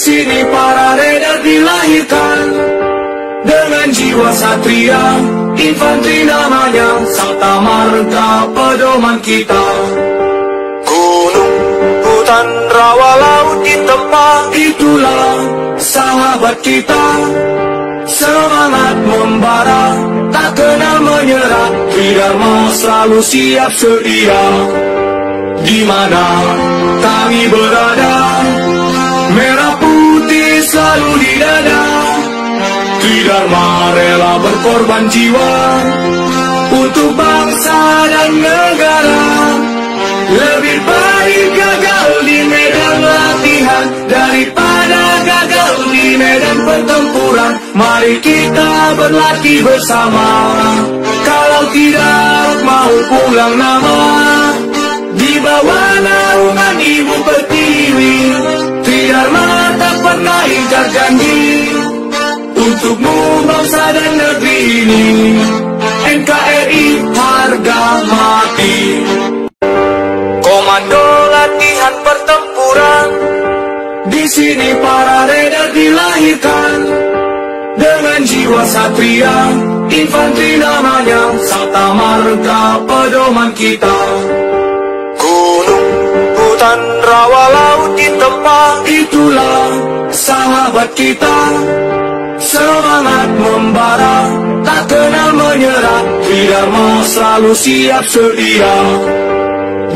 sini para raider dilahirkan dengan jiwa satria, infanteri namanya Sabta Marga pedoman kita. Gunung, hutan, rawa, laut di tempat Itulah sahabat kita, semangat membara, tak kenal menyerah, Tridharma selalu siap sedia. Di mana kami berada, selalu di dada. Tridharma rela berkorban jiwa untuk bangsa dan negara. Lebih baik gagal di medan latihan daripada gagal di medan pertempuran. Mari kita berlatih bersama. Kalau tidak mau pulang nama janji untukmu bangsa dan negeri ini. NKRI harga mati. Komando latihan pertempuran Di sini para raider dilahirkan dengan jiwa satria, infanteri namanya Sabta Marga pedoman kita. Gunung, hutan, rawa, laut di tempat Itulah sahabat kita, semangat membara, tak kenal menyerah, Tridharma selalu siap sedia.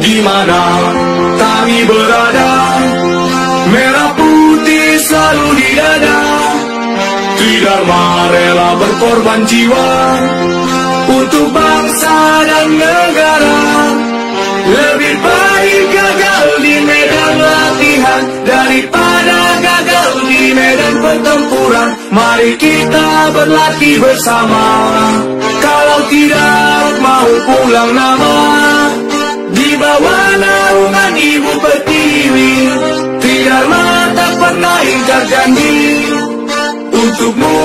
Di mana kami berada, merah putih selalu di dada. Tridharma rela berkorban jiwa untuk bangsa dan negara. Pertempuran. Mari kita berlatih bersama. Kalau tidak mau pulang nama di bawah naungan Ibu Pertiwi. Tridharma tak pernah ingkar janji untukmu